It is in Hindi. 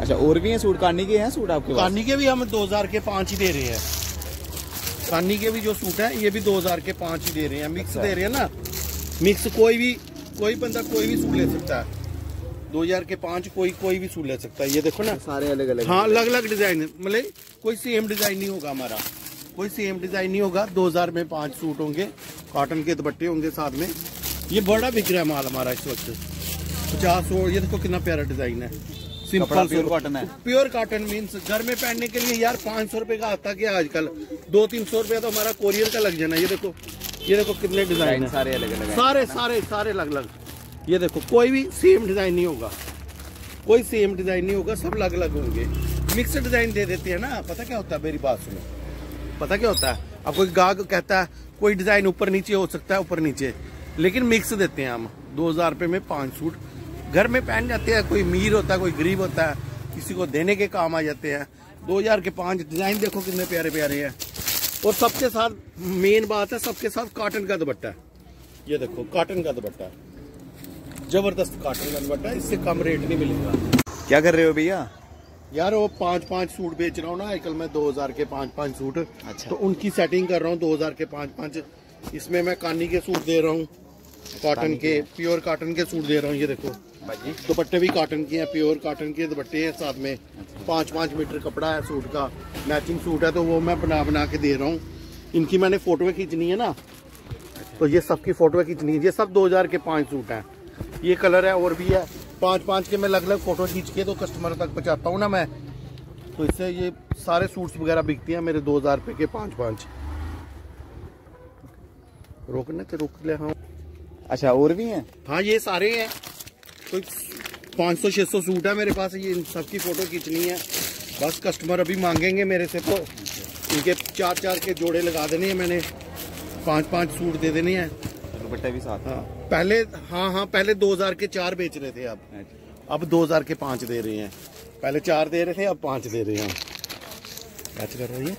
अच्छा और भी हैं सूट? कानी के हैं सूट आपके कानी के भी हम 2000 के पाँच ही दे रहे हैं। कानी के भी जो सूट है ये भी 2000 के पाँच ही दे रहे हैं। मिक्स अच्छा। दे रहे हैं ना? मिक्स कोई भी कोई बंदा कोई भी सूट ले सकता है। 2000 के पाँच कोई कोई भी सूट ले सकता है। ये देखो ना। सारे अलग अलग हाँ। अलग अलग डिज़ाइन मतलब कोई सेम डिज़ाइन नहीं होगा हमारा। कोई सेम डिज़ाइन नहीं होगा। 2000 में पाँच सूट होंगे। कॉटन के दुपट्टे होंगे साथ में। ये बड़ा बिक रहा है माल हमारा इस वक्त। पचास सौ ये देखो कितना प्यारा डिज़ाइन है। कपड़ा प्योर कॉटन है। प्योर कॉटन मीन्स घर में पहनने के लिए यार पाँच सौ रुपए का आता क्या आजकल? दो तीन सौ रुपया तो हमारा कोरियर का लग जाना। ये देखो ये देखो कितने डिज़ाइन डिज़ाइन सारे अलग अलग सारे सारे सारे अलग अलग ये देखो कोई भी सेम डिज़ाइन नहीं होगा। कोई सेम डिज़ाइन नहीं होगा सब अलग अलग होंगे। मिक्स डिज़ाइन दे देते हैं ना। पता क्या होता है मेरी बात सुनो। पता क्या होता है? अब कोई गाहक कहता है कोई डिज़ाइन ऊपर नीचे हो सकता है ऊपर नीचे। लेकिन मिक्स देते हैं हम। दो हज़ार रुपये में पाँच सूट घर में पहन जाते हैं कोई अमीर होता है कोई गरीब होता है किसी को देने के काम आ जाते हैं। दो हज़ार के पाँच डिज़ाइन देखो कितने प्यारे प्यारे हैं। और सबके साथ मेन बात है सबके साथ काटन का दुपट्टा है। ये देखो काटन का दुपट्टा है। ज़बरदस्त काटन का दुपट्टा है इससे कम रेट नहीं मिलेगा। क्या कर रहे हो भैया? यार वो पाँच पाँच सूट बेच रहा हूँ ना आजकल मैं दो हज़ार के पाँच पाँच सूट। अच्छा। तो उनकी सेटिंग कर रहा हूँ दो हज़ार के पाँच पाँच। इसमें मैं कानी के सूट दे रहा हूँ कॉटन के प्योर कॉटन के सूट दे रहा हूँ ये देखो। भाजी दुपट्टे भी काटन के हैं प्योर काटन के दुपट्टे हैं साथ में। पाँच पाँच मीटर कपड़ा है सूट का मैचिंग सूट है तो वो मैं बना बना के दे रहा हूँ। इनकी मैंने फोटोएँ खींचनी है ना। तो ये सबकी फोटोएँ खींचनी है। ये सब 2000 के पाँच सूट हैं। ये कलर है और भी है। पाँच पाँच के मैं अलग अलग फ़ोटो खींच के तो कस्टमर तक पहुँचाता हूँ ना मैं। तो इससे ये सारे सूट्स वगैरह बिकती हैं मेरे दो हज़ार रुपये के पाँच पाँच रोकने तो रोक ले हाँ। अच्छा और भी हैं? हाँ ये सारे हैं। कोई पाँच सौ छः सौ सूट है मेरे पास ये इन सबकी फ़ोटो खींचनी है। बस कस्टमर अभी मांगेंगे मेरे से तो इनके चार चार के जोड़े लगा देने हैं मैंने। पाँच पाँच सूट दे देने हैं। दुपट्टे भी साथ। हाँ पहले हाँ हाँ पहले दो हज़ार के चार बेच रहे थे अब। अच्छा। अब दो हज़ार के पाँच दे रहे हैं। पहले चार दे रहे थे अब पाँच दे रहे हैं। कैच कर रही है